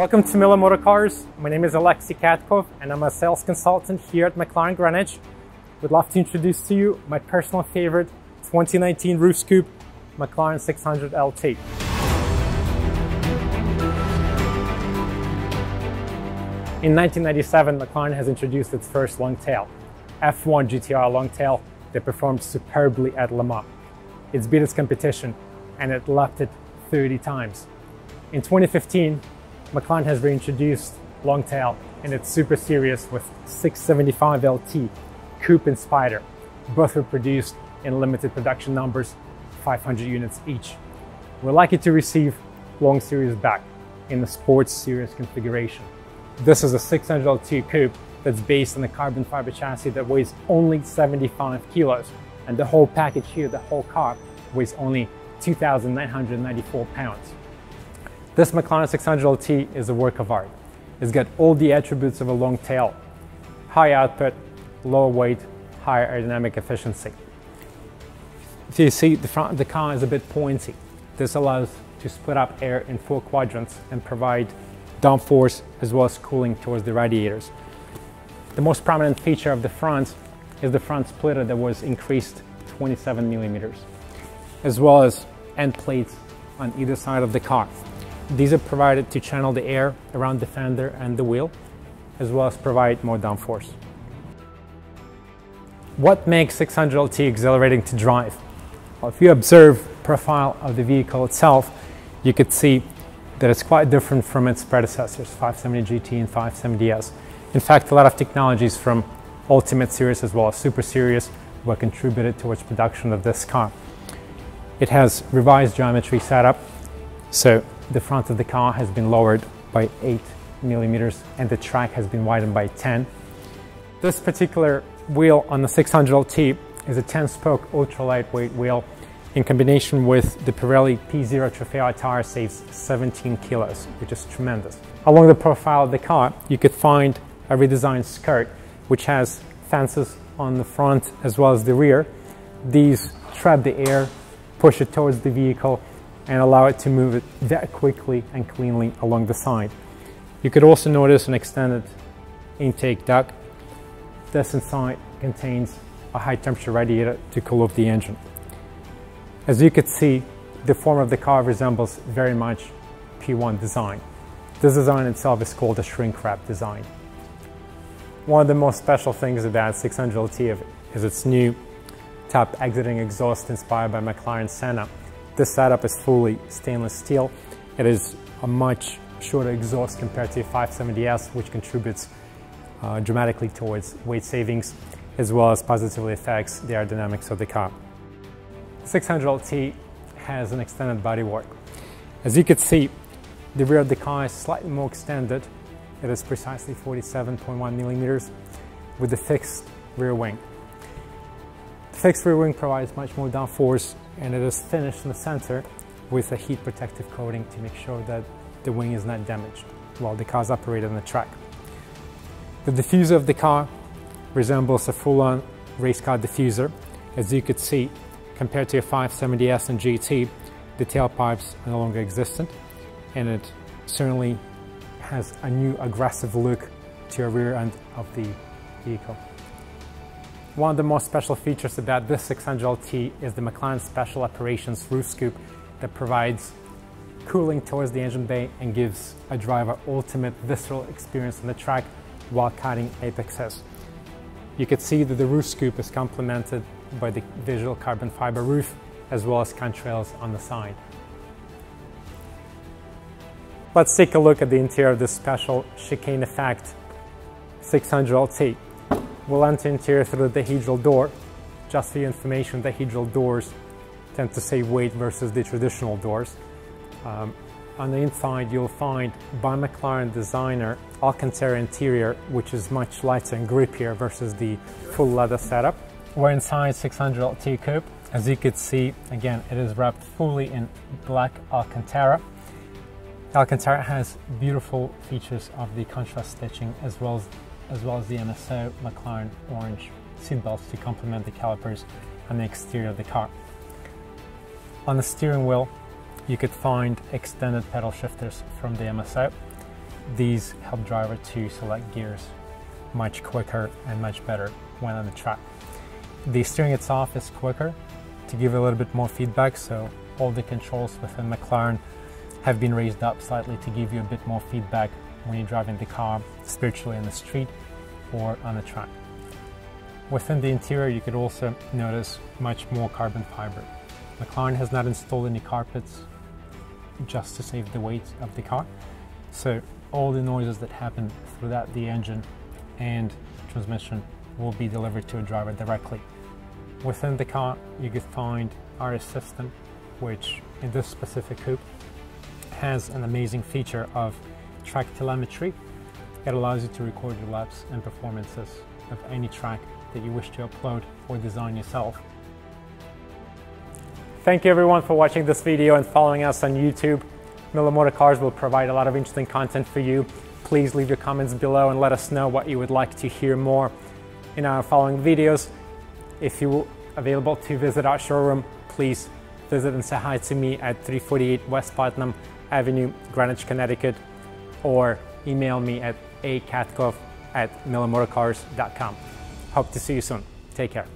Welcome to Miller Motor Cars. My name is Aleksey Katkov and I'm a sales consultant here at McLaren Greenwich. Would love to introduce to you my personal favorite 2019 roof scoop McLaren 600 LT. In 1997, McLaren has introduced its first long tail, F1 GTR long tail that performed superbly at Le Mans. It's beat its competition and it lapped it 30 times. In 2015, McLaren has reintroduced Longtail in its Super Series with 675 LT, Coupe and Spider. Both were produced in limited production numbers, 500 units each. We're lucky to receive Long Series back in the Sports Series configuration. This is a 600 LT Coupe that's based on a carbon fiber chassis that weighs only 75 kilos. And the whole package here, the whole car, weighs only 2,994 pounds. This McLaren 600 LT is a work of art. It's got all the attributes of a long tail, high output, low weight, high aerodynamic efficiency. If you see, the front of the car is a bit pointy. This allows to split up air in four quadrants and provide downforce as well as cooling towards the radiators. The most prominent feature of the front is the front splitter that was increased 27 millimeters, as well as end plates on either side of the car. These are provided to channel the air around the fender and the wheel, as well as provide more downforce. What makes 600LT exhilarating to drive? Well, if you observe profile of the vehicle itself, you could see that it's quite different from its predecessors, 570 GT and 570S. In fact, a lot of technologies from Ultimate Series as well as Super Series were contributed towards production of this car. It has revised geometry setup, so the front of the car has been lowered by 8 millimeters and the track has been widened by 10. This particular wheel on the 600 LT is a 10-spoke ultra lightweight wheel in combination with the Pirelli P Zero Trofeo tire saves 17 kilos, which is tremendous. Along the profile of the car, you could find a redesigned skirt, which has fences on the front as well as the rear. These trap the air, push it towards the vehicle, and allow it to move it very quickly and cleanly along the side. You could also notice an extended intake duct. This inside contains a high temperature radiator to cool off the engine. As you could see, the form of the car resembles very much P1 design. This design itself is called a shrink wrap design. One of the most special things about 600 LT is its new top exiting exhaust inspired by McLaren Senna this setup is fully stainless steel. It is a much shorter exhaust compared to 570S, which contributes uh, dramatically towards weight savings, as well as positively affects the aerodynamics of the car. 600 LT has an extended bodywork. As you can see, the rear of the car is slightly more extended. It is precisely 47.1 millimeters with a fixed rear wing. Fixed rear wing provides much more downforce and it is finished in the center with a heat protective coating to make sure that the wing is not damaged while the car is operated on the track. The diffuser of the car resembles a full-on race car diffuser. As you could see, compared to a 570S and GT, the tailpipes are no longer existent and it certainly has a new aggressive look to the rear end of the vehicle. One of the most special features about this 600 LT is the McLaren Special Operations roof scoop that provides cooling towards the engine bay and gives a driver ultimate visceral experience on the track while cutting apexes. You can see that the roof scoop is complemented by the visual carbon fiber roof as well as contrails on the side. Let's take a look at the interior of this special chicane effect 600 LT. We'll enter interior through the dihedral door. Just for your information, dihedral doors tend to save weight versus the traditional doors. Um, on the inside, you'll find by McLaren designer Alcantara interior, which is much lighter and grippier versus the full leather setup. We're inside 600 LT Coupe. As you can see, again, it is wrapped fully in black Alcantara. Alcantara has beautiful features of the contrast stitching as well as as well as the MSO McLaren orange seat belts to complement the calipers and the exterior of the car. On the steering wheel, you could find extended pedal shifters from the MSO. these help driver to select gears much quicker and much better when on the track. The steering itself is quicker to give a little bit more feedback, so all the controls within McLaren have been raised up slightly to give you a bit more feedback when you're driving the car spiritually on the street or on the track. Within the interior, you could also notice much more carbon fiber. McLaren has not installed any carpets just to save the weight of the car. So all the noises that happen throughout the engine and transmission will be delivered to a driver directly. Within the car, you could find IRIS system, which in this specific coupe has an amazing feature of track telemetry. It allows you to record your laps and performances of any track that you wish to upload or design yourself. Thank you everyone for watching this video and following us on YouTube. Miller Motor Cars will provide a lot of interesting content for you. Please leave your comments below and let us know what you would like to hear more in our following videos. If you're available to visit our showroom, please visit and say hi to me at 348 West Putnam Avenue, Greenwich, Connecticut, or email me at akatkov at millermotorcars.com. Hope to see you soon. Take care.